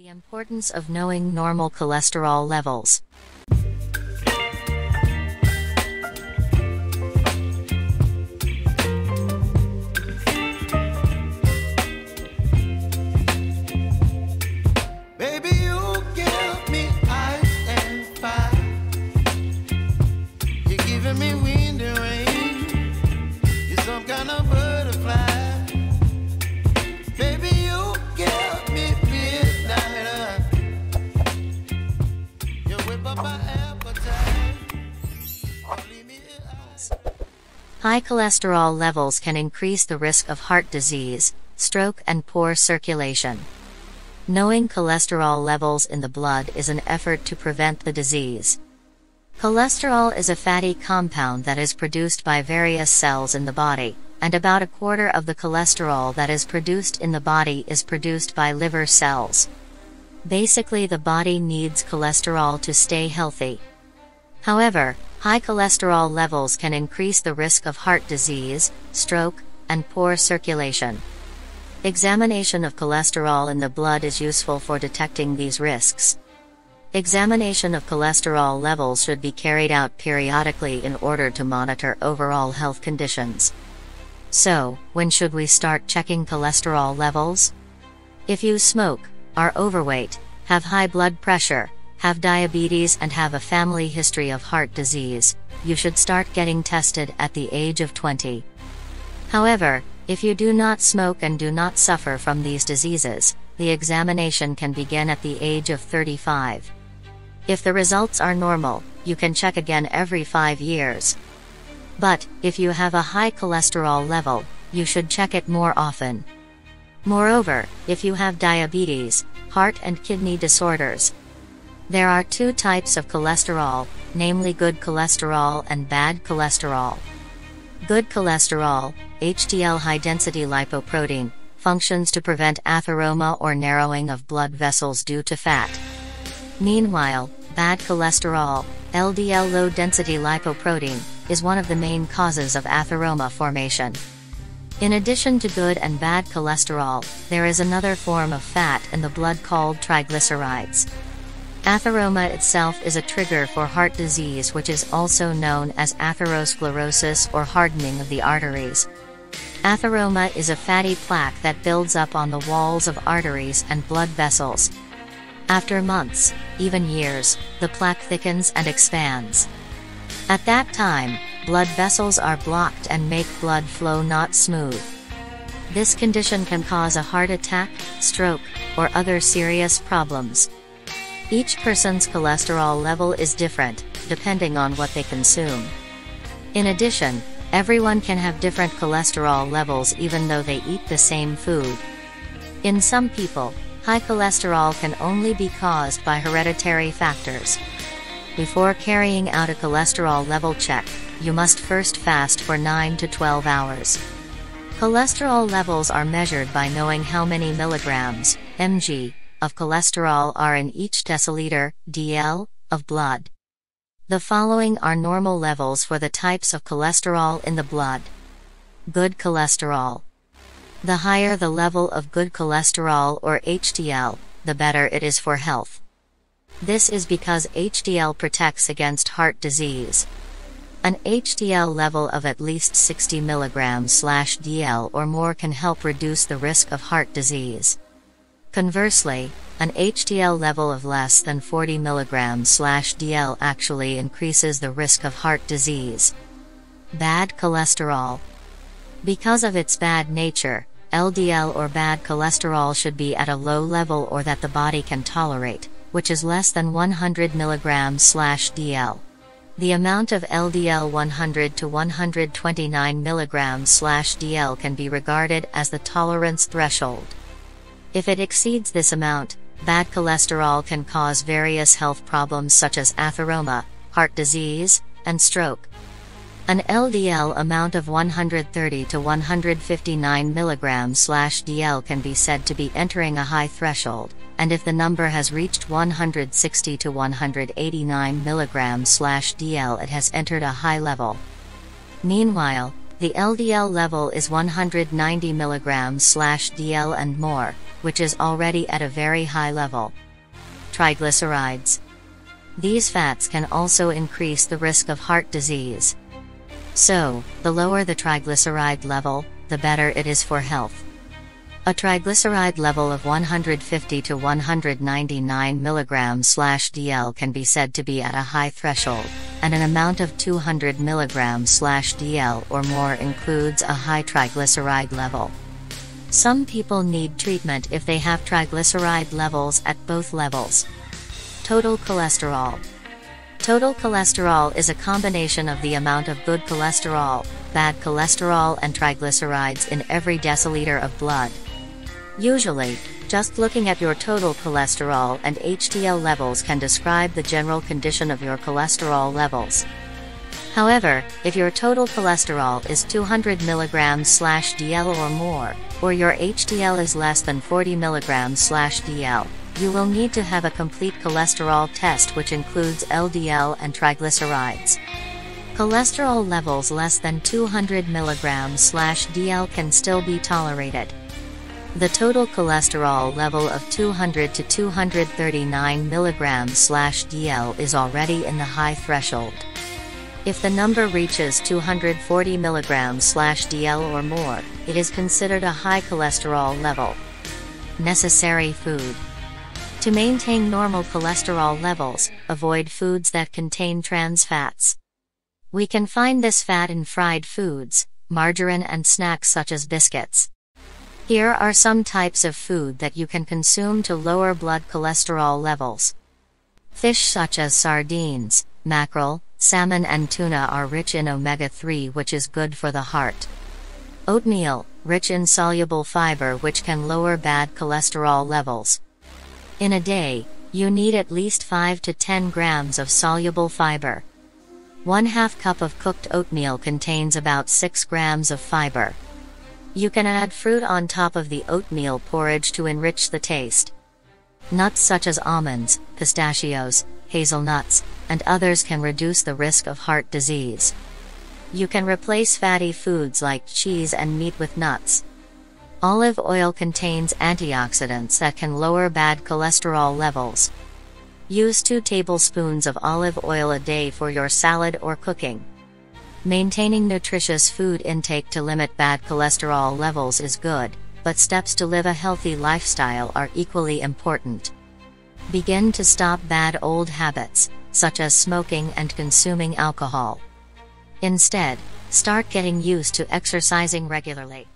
The importance of knowing normal cholesterol levels. High cholesterol levels can increase the risk of heart disease, stroke, and poor circulation. Knowing cholesterol levels in the blood is an effort to prevent the disease. Cholesterol is a fatty compound that is produced by various cells in the body, and about a quarter of the cholesterol that is produced in the body is produced by liver cells. Basically, the body needs cholesterol to stay healthy. However, high cholesterol levels can increase the risk of heart disease, stroke, and poor circulation. Examination of cholesterol in the blood is useful for detecting these risks. Examination of cholesterol levels should be carried out periodically in order to monitor overall health conditions. So, when should we start checking cholesterol levels? If you smoke, are overweight, have high blood pressure, have diabetes, and have a family history of heart disease, you should start getting tested at the age of 20. However, if you do not smoke and do not suffer from these diseases, the examination can begin at the age of 35. If the results are normal, you can check again every 5 years. But, if you have a high cholesterol level, you should check it more often. Moreover, if you have diabetes, heart and kidney disorders, there are two types of cholesterol, namely good cholesterol and bad cholesterol. Good cholesterol, HDL high density lipoprotein, functions to prevent atheroma or narrowing of blood vessels due to fat. Meanwhile, bad cholesterol, LDL low density lipoprotein, is one of the main causes of atheroma formation. In addition to good and bad cholesterol, there is another form of fat in the blood called triglycerides. Atheroma itself is a trigger for heart disease which is also known as atherosclerosis or hardening of the arteries. Atheroma is a fatty plaque that builds up on the walls of arteries and blood vessels. After months, even years, the plaque thickens and expands. At that time, blood vessels are blocked and make blood flow not smooth. This condition can cause a heart attack, stroke, or other serious problems. Each person's cholesterol level is different, depending on what they consume. In addition, everyone can have different cholesterol levels even though they eat the same food. In some people, high cholesterol can only be caused by hereditary factors. Before carrying out a cholesterol level check, you must first fast for 9 to 12 hours. Cholesterol levels are measured by knowing how many milligrams, mg, of cholesterol are in each deciliter, dl, of blood. The following are normal levels for the types of cholesterol in the blood. Good cholesterol. The higher the level of good cholesterol or HDL, the better it is for health. This is because HDL protects against heart disease. An HDL level of at least 60 mg/dl or more can help reduce the risk of heart disease. Conversely, an HDL level of less than 40 mg/dl actually increases the risk of heart disease. Bad cholesterol. Because of its bad nature, LDL or bad cholesterol should be at a low level or that the body can tolerate, which is less than 100 mg/dl. The amount of LDL 100 to 129 mg/dl can be regarded as the tolerance threshold. If it exceeds this amount, bad cholesterol can cause various health problems such as atheroma, heart disease, and stroke. An LDL amount of 130 to 159 mg/dl can be said to be entering a high threshold, and if the number has reached 160 to 189 mg/dl it has entered a high level. Meanwhile, The LDL level is 190 mg DL and more, which is already at a very high level. Triglycerides. These fats can also increase the risk of heart disease. So, the lower the triglyceride level, the better it is for health. A triglyceride level of 150 to 199 mg DL can be said to be at a high threshold, and an amount of 200 mg DL or more includes a high triglyceride level. Some people need treatment if they have triglyceride levels at both levels. Total cholesterol. Total cholesterol is a combination of the amount of good cholesterol, bad cholesterol and triglycerides in every deciliter of blood. Usually, just looking at your total cholesterol and HDL levels can describe the general condition of your cholesterol levels. However, if your total cholesterol is 200 mg DL or more, or your HDL is less than 40 mg DL, you will need to have a complete cholesterol test which includes LDL and triglycerides. Cholesterol levels less than 200 mg DL can still be tolerated. The total cholesterol level of 200 to 239 mg DL is already in the high threshold. If the number reaches 240 mg DL or more, it is considered a high cholesterol level. Necessary food. To maintain normal cholesterol levels, avoid foods that contain trans fats. We can find this fat in fried foods, margarine and snacks such as biscuits. Here are some types of food that you can consume to lower blood cholesterol levels. Fish such as sardines, mackerel, salmon and tuna are rich in omega-3 which is good for the heart. Oatmeal, rich in soluble fiber which can lower bad cholesterol levels. In a day, you need at least 5 to 10 grams of soluble fiber. 1 half cup of cooked oatmeal contains about 6 grams of fiber. You can add fruit on top of the oatmeal porridge to enrich the taste. Nuts such as almonds, pistachios, hazelnuts, and others can reduce the risk of heart disease. You can replace fatty foods like cheese and meat with nuts. Olive oil contains antioxidants that can lower bad cholesterol levels. Use 2 tablespoons of olive oil a day for your salad or cooking. Maintaining nutritious food intake to limit bad cholesterol levels is good, but steps to live a healthy lifestyle are equally important. Begin to stop bad old habits, such as smoking and consuming alcohol. Instead, start getting used to exercising regularly.